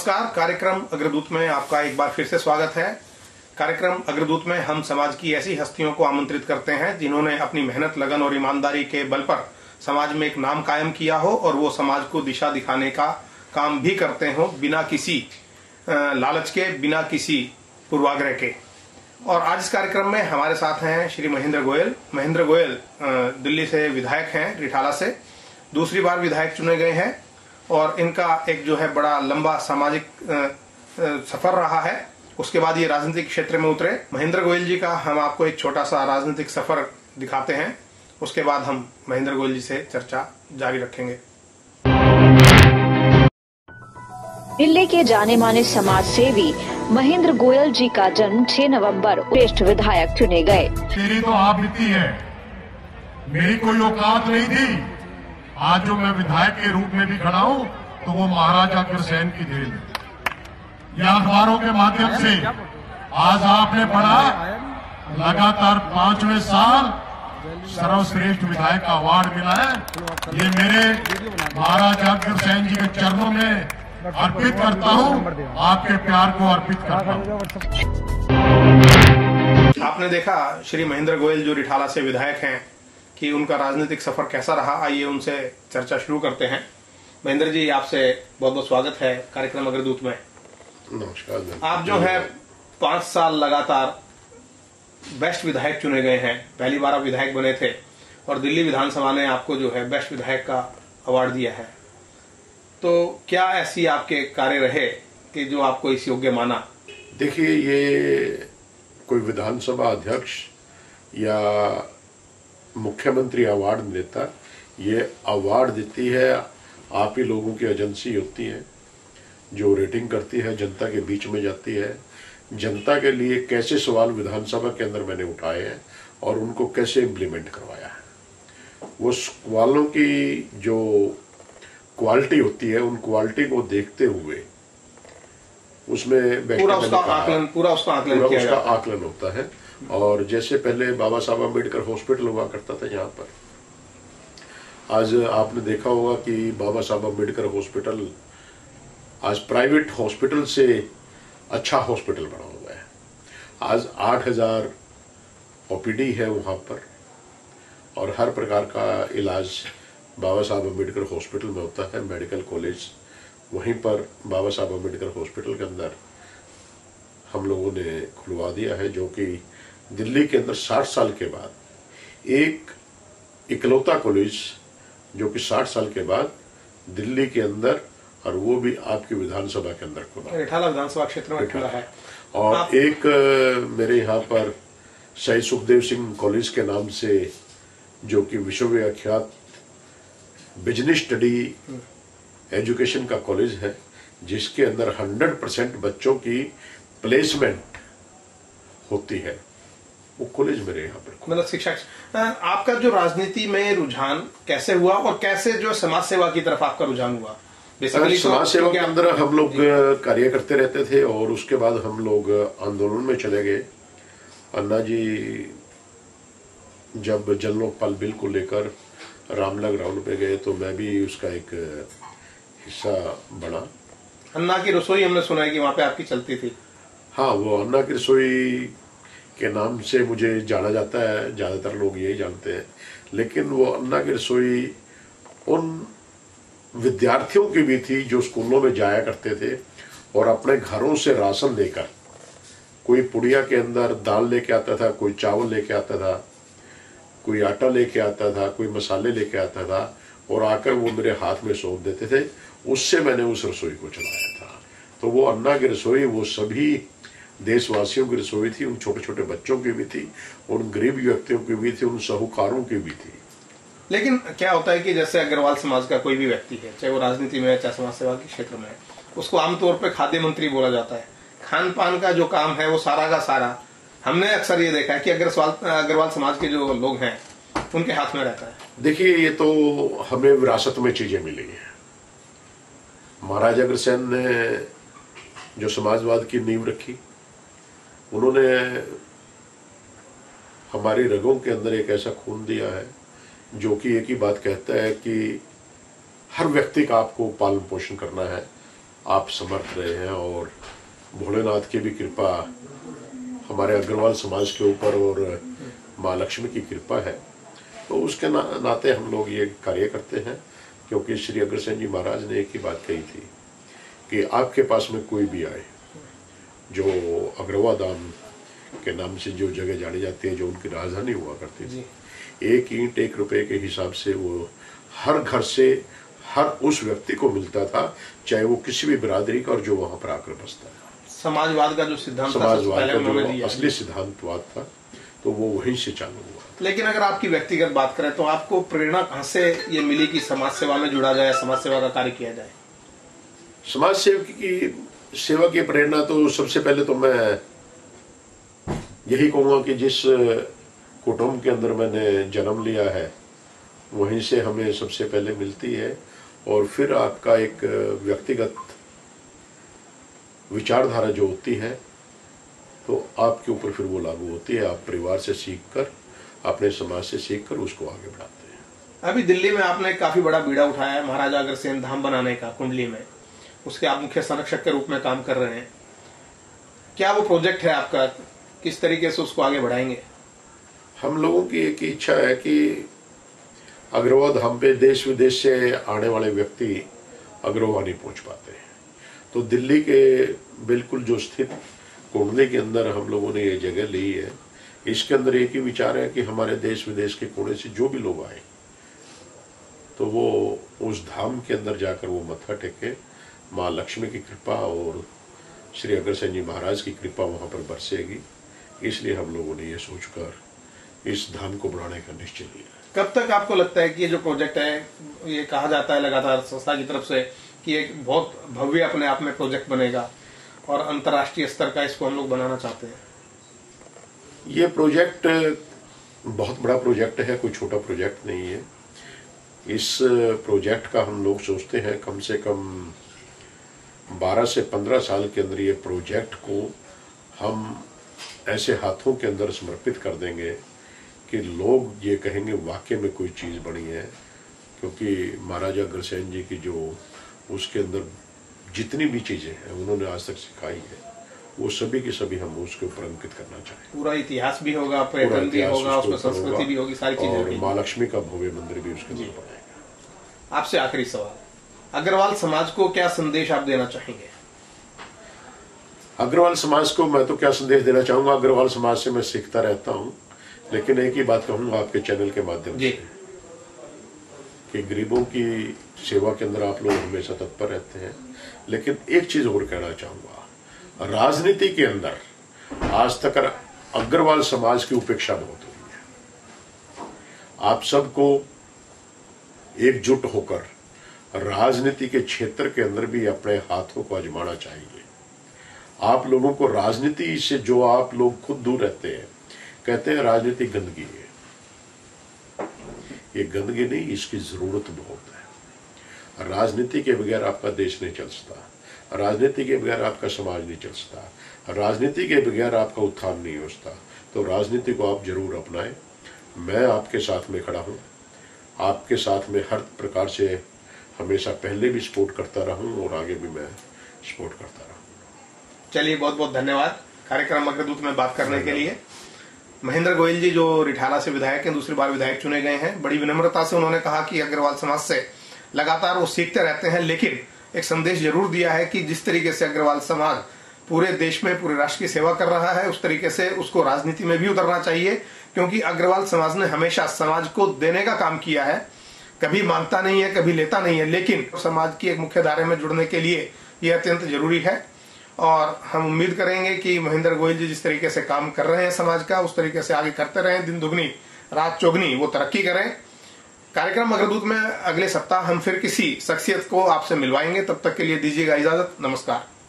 नमस्कार, कार्यक्रम अग्रदूत में आपका एक बार फिर से स्वागत है। कार्यक्रम अग्रदूत में हम समाज की ऐसी हस्तियों को आमंत्रित करते हैं जिन्होंने अपनी मेहनत, लगन और ईमानदारी के बल पर समाज में एक नाम कायम किया हो और वो समाज को दिशा दिखाने का काम भी करते हो बिना किसी लालच के, बिना किसी पूर्वाग्रह के। और आज इस कार्यक्रम में हमारे साथ हैं श्री महेंद्र गोयल। महेंद्र गोयल दिल्ली से विधायक हैं, रिठाला से। दूसरी बार विधायक चुने गए हैं। और इनका एक जो है बड़ा लंबा सामाजिक सफ़र रहा है। उसके बाद ये राजनीतिक क्षेत्र में उतरे। महेंद्र गोयल जी का हम आपको एक छोटा सा राजनीतिक सफ़र दिखाते हैं। उसके बाद हम महेंद्र गोयल जी से चर्चा जारी रखेंगे। दिल्ली के जाने माने समाज सेवी महेंद्र गोयल जी का जन्म 6 नवंबर श्रेष्ठ विधायक चुने गए। तेरी तो आप बीती है। मेरी कोई औकात नहीं थी। आज जो मैं विधायक के रूप में भी खड़ा हूँ तो वो महाराजा अग्रसेन की देन है। अखबारों के माध्यम से आज आपने पढ़ा, लगातार पाँचवें साल सर्वश्रेष्ठ विधायक का अवार्ड मिला है। ये मेरे महाराजा अग्रसेन जी के चरणों में अर्पित करता हूँ, आपके प्यार को अर्पित करता हूँ। आपने देखा, श्री महेंद्र गोयल जो रिठाला से विधायक हैं कि उनका राजनीतिक सफ़र कैसा रहा? आइए उनसे चर्चा शुरू करते हैं। महेंद्र जी आपसे बहुत बहुत स्वागत है कार्यक्रम अग्रदूत में। नमस्कार आप जो है पाँच साल लगातार बेस्ट विधायक चुने गए हैं। पहली बार आप विधायक बने थे और दिल्ली विधानसभा ने आपको जो है बेस्ट विधायक का अवार्ड दिया है। तो क्या ऐसी आपके कार्य रहे कि जो आपको इस योग्य माना? देखिए ये कोई विधानसभा अध्यक्ष या मुख्यमंत्री अवार्ड देता ये अवार्ड देती है, आप ही लोगों की एजेंसी होती है, जो रेटिंग करती है, जनता के बीच में जाती है। जनता के लिए कैसे सवाल विधानसभा के अंदर मैंने उठाए हैं और उनको कैसे इम्प्लीमेंट करवाया है। वो सवालों की जो क्वालिटी होती है, उन क्वालिटी को देखते हुए उसमें पूरा उसका आकलन पूरा उसका आकलन पूरा उसका आकलन होता है। और जैसे पहले बाबा साहब अंबेडकर हॉस्पिटल हुआ करता था यहाँ पर। आज आपने देखा होगा कि बाबा साहब अंबेडकर हॉस्पिटल आज प्राइवेट हॉस्पिटल से अच्छा हॉस्पिटल बना हुआ है। आज आठ हज़ार ओपीडी है वहाँ पर। और हर प्रकार का इलाज बाबा साहब अंबेडकर हॉस्पिटल में होता है मेडिकल कॉलेज वहीं पर बाबा साहब अंबेडकर हॉस्पिटल के अंदर हम लोगों ने खुलवा दिया है जो कि दिल्ली के अंदर 60 साल के बाद एक इकलौता कॉलेज जो कि 60 साल के बाद दिल्ली के अंदर और वो भी आपकी विधानसभा के अंदर खुला। विधानसभा क्षेत्र में खुला है। और आप... एक मेरे यहाँ पर शहीद सुखदेव सिंह कॉलेज के नाम से जो कि विश्वविख्यात बिज़नेस स्टडी एजुकेशन का कॉलेज है जिसके अंदर 100 परसेंट बच्चों की प्लेसमेंट होती है। वो कॉलेज मेरे यहाँ पर मतलब शिक्षा आपका जो राजनीति में रुझान कैसे हुआ और कैसे जो समाज सेवा की तरफ़ आपका रुझान हुआ? समाज सेवा के अंदर हम लोग कार्य करते रहते थे और उसके बाद हम लोग आंदोलन में चले गए। अन्ना जी जब जल लोकपाल बिल को लेकर रामला ग्राउंड पे गए तो मैं भी उसका एक हिस्सा बना। अन्ना की रसोई हमने सुना है कि वहाँ पे आपकी चलती थी। हाँ वो अन्ना की रसोई के नाम से मुझे जाना जाता है ज़्यादातर लोग यही जानते हैं। लेकिन वो अन्ना की रसोई उन विद्यार्थियों की भी थी जो स्कूलों में जाया करते थे और अपने घरों से राशन लेकर कोई पुड़िया के अंदर दाल लेके आता था कोई चावल लेके आता था कोई आटा लेके आता था कोई मसाले लेके आता था और आकर वो मेरे हाथ में सौंप देते थे। उससे मैंने उस रसोई को चलाया था। तो वो अन्ना की रसोई, वो सभी देशवासियों की रसोई थी, उन छोटे छोटे बच्चों की भी थी, उन गरीब व्यक्तियों की भी थी, उन साहूकारों की भी थी। लेकिन क्या होता है कि जैसे अग्रवाल समाज का कोई भी व्यक्ति है, चाहे वो राजनीति में है, चाहे समाज सेवा के क्षेत्र में है, उसको आमतौर पर खाद्य मंत्री बोला जाता है। खान पान का जो काम है, वो सारा का सारा। हमने अक्सर ये देखा है कि अग्रवाल अग्रवाल समाज के जो लोग हैं उनके हाथ में रहता है। देखिए, ये तो हमें विरासत में चीज़ें मिली हैं। महाराजा अग्रसेन ने जो समाजवाद की नींव रखी, उन्होंने हमारी रगों के अंदर एक ऐसा खून दिया है, जो कि एक ही बात कहता है कि हर व्यक्ति का आपको पालन पोषण करना है। आप समर्थ रहे हैं और भोलेनाथ की भी कृपा हमारे अग्रवाल समाज के ऊपर और माँ लक्ष्मी की कृपा है। तो उसके ना, नाते हम लोग ये कार्य करते हैं क्योंकि श्री अग्रसेन जी महाराज ने एक ही बात कही थी कि आपके पास में कोई भी आए जो अग्रवा धाम के नाम से जो जगह जानी जाती है जो उनकी राजधानी हुआ करती थी एक ईंट एक रुपए के हिसाब से वो हर घर से हर उस व्यक्ति को मिलता था चाहे वो किसी भी बिरादरी का और जो वहाँ पर आकर बसता। है समाजवाद का जो सिद्धांत समाजवाद का जो असली सिद्धांतवाद था। तो वो वहीं से चालू हुआ। लेकिन अगर आपकी व्यक्तिगत बात करें तो आपको प्रेरणा कहाँ से ये मिली कि समाज सेवा में जुड़ा जाए समाज सेवा का कार्य किया जाए? समाज सेवा की सेवा की प्रेरणा तो सबसे पहले तो मैं यही कहूँगा कि जिस कुटुंब के अंदर मैंने जन्म लिया है वहीं से हमें सबसे पहले मिलती है और फिर आपका एक व्यक्तिगत विचारधारा जो होती है तो आपके ऊपर फिर वो लागू होती है। आप परिवार से सीख कर अपने समाज से सीख कर उसको आगे बढ़ाते हैं। अभी दिल्ली में आपने काफ़ी बड़ा बीड़ा उठाया है महाराजा अग्रसेन धाम बनाने का कुंडली में। उसके आप मुख्य संरक्षक के रूप में काम कर रहे हैं। क्या वो प्रोजेक्ट है आपका? किस तरीके से उसको आगे बढ़ाएँगे? हम लोगों की एक इच्छा है कि अग्रवा धाम पे देश विदेश से आने वाले व्यक्ति अग्रवा नहीं पहुँच पाते। हैं तो दिल्ली के बिल्कुल जो स्थित कुंडली के अंदर हम लोगों ने ये जगह ली है। इसके अंदर एक ही विचार है कि हमारे देश विदेश के कोने से जो भी लोग आए तो वो उस धाम के अंदर जाकर वो मत्था टेके। माँ लक्ष्मी की कृपा और श्री अग्रसेन जी महाराज की कृपा वहाँ पर बरसेगी। इसलिए हम लोगों ने ये सोचकर इस धाम को बढ़ाने का निश्चय लिया। कब तक आपको लगता है कि ये जो प्रोजेक्ट है, ये कहा जाता है लगातार संस्था की तरफ़ से कि एक बहुत भव्य अपने आप में प्रोजेक्ट बनेगा? और अंतर्राष्ट्रीय स्तर का इसको हम लोग बनाना चाहते हैं। ये प्रोजेक्ट, बहुत बड़ा प्रोजेक्ट है, कोई छोटा प्रोजेक्ट नहीं है। इस प्रोजेक्ट का हम लोग सोचते हैं कम से कम 12 से 15 साल के अंदर ये प्रोजेक्ट को हम ऐसे हाथों के अंदर समर्पित कर देंगे कि लोग ये कहेंगे, वाकई में कोई चीज़ बनी है। क्योंकि महाराजा अग्रसेन जी की जो, उसके अंदर जितनी भी चीज़ें हैं उन्होंने आज तक सिखाई है वो सभी के सभी हम उसके ऊपर अंकित करना चाहें पूरा इतिहास भी होगा पूरा पर्यटन भी होगा उसमें संस्कृति भी होगी सारी चीज़ें और होगी। माँ लक्ष्मी का भव्य मंदिर भी उसके अंदर बनाएगा। आपसे आखिरी सवाल अग्रवाल समाज को क्या संदेश आप देना चाहेंगे? अग्रवाल समाज को मैं तो क्या संदेश देना चाहूँगा? अग्रवाल समाज से मैं सीखता रहता हूँ लेकिन एक ही बात कहूँगा आपके चैनल के माध्यम से। कि गरीबों की सेवा के अंदर आप लोग हमेशा तत्पर रहते हैं। लेकिन एक चीज़ और कहना चाहूँगा, राजनीति के अंदर आज तक अग्रवाल समाज की उपेक्षा बहुत हुई है। आप सबको एकजुट होकर राजनीति के क्षेत्र के अंदर भी अपने हाथों को आजमाना चाहिए। आप लोगों को राजनीति से जो आप लोग खुद दूर रहते हैं, कहते हैं राजनीति गंदगी है। ये गंदगी नहीं इसकी ज़रूरत बहुत है। राजनीति के बगैर आपका देश नहीं चल सकता। राजनीति के बगैर आपका समाज नहीं चल सकता। राजनीति के बगैर आपका उत्थान नहीं हो सकता। तो राजनीति को आप ज़रूर अपनाएँ। मैं आपके साथ में खड़ा हूँ। आपके साथ में हर प्रकार से हमेशा पहले भी सपोर्ट करता रहूँ और आगे भी मैं सपोर्ट करता रहूँ। चलिए बहुत बहुत धन्यवाद। कार्यक्रम अग्रदूत में बात करने के लिए। महेंद्र गोयल जी, जो रिठाला से विधायक हैं, दूसरी बार विधायक चुने गए हैं। बड़ी विनम्रता से उन्होंने कहा कि अग्रवाल समाज से लगातार वो सीखते रहते हैं, लेकिन एक संदेश ज़रूर दिया है कि जिस तरीके से अग्रवाल समाज पूरे देश में, पूरे राष्ट्र की सेवा कर रहा है, उस तरीके से उसको राजनीति में भी उतरना चाहिए, क्योंकि अग्रवाल समाज ने हमेशा समाज को देने का काम किया है। कभी माँगता नहीं है, कभी लेता नहीं है, लेकिन समाज की एक मुख्य धारे में जुड़ने के लिए यह अत्यंत ज़रूरी है। और हम उम्मीद करेंगे कि महेंद्र गोयल जी जिस तरीके से काम कर रहे हैं समाज का, उस तरीके से आगे करते रहें, दिन दुगनी, रात चौगनी, वो तरक्की करें। कार्यक्रम अग्रदूत में अगले सप्ताह हम फिर किसी शख्सियत को आपसे मिलवाएँगे। तब तक के लिए दीजिएगा इजाज़त। नमस्कार।